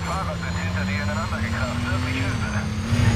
Fahrer sind hinter dir ineinander gekracht. Wirklich übel.